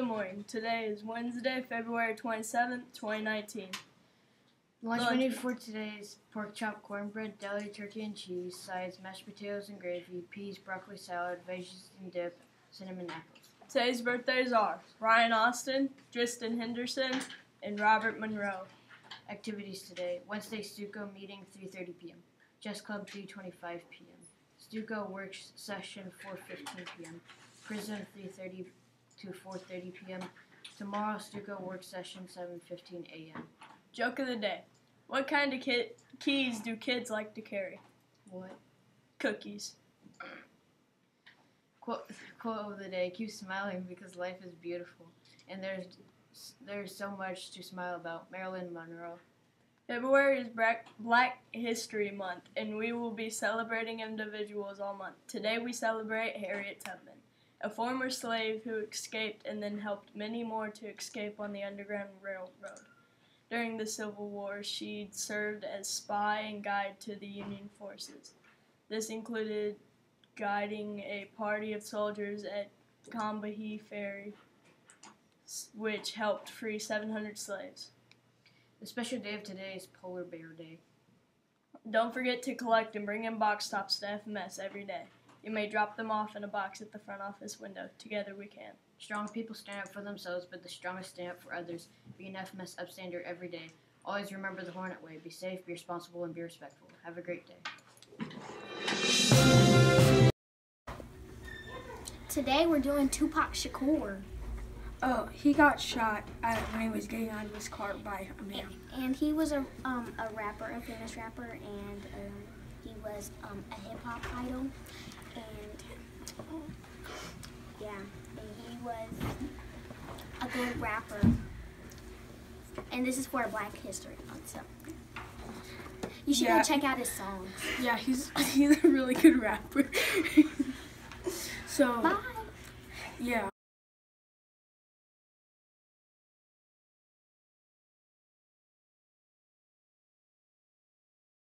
morning. Today is Wednesday, February 27th, 2019. Lunch Lunch. menu for today is pork chop, cornbread, deli, turkey and cheese, sides, mashed potatoes and gravy, peas, broccoli salad, veggies and dip, cinnamon apples. Today's birthdays are Ryan Austin, Tristan Henderson, and Robert Monroe. Activities today: Wednesday Stuco meeting 3:30 p.m. Chess Club 3:25 p.m. Stuco work session 4:15 p.m. Prison 3:30 to 4:30 p.m. Tomorrow Stuco work session 7:15 a.m. Joke of the day. What kind of ki- keys do kids like to carry? What Cookies. quote quote of the day? Keep smiling because life is beautiful, and there's there's so much to smile about. Marilyn Monroe. February is Black, Black History Month, and we will be celebrating individuals all month. Today we celebrate Harriet Tubman, a former slave who escaped and then helped many more to escape on the Underground Railroad. During the Civil War, she served as spy and guide to the Union forces. This included guiding a party of soldiers at Combahee Ferry, which helped free 700 slaves. The special day of today is Polar Bear Day. Don't forget to collect and bring in box tops to FMS every day. You may drop them off in a box at the front office window. Together we can. Strong people stand up for themselves, but the strongest stand up for others. Be an FMS upstander every day. Always remember the Hornet way. Be safe, be responsible, and be respectful. Have a great day. Today we're doing Tupac Shakur, Oh, he got shot at, when he was getting out of his car by a man. and he was a um, a rapper, a famous rapper, and um, he was um, a hip hop idol, and yeah, and he was a good rapper. And this is for Black History Month, so you should Yeah. go check out his songs. Yeah, he's he's a really good rapper. so Bye. yeah.